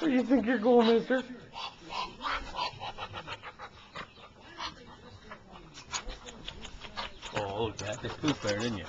Where do you think you're going, mister? Oh, look at that. Just poop there, didn't you?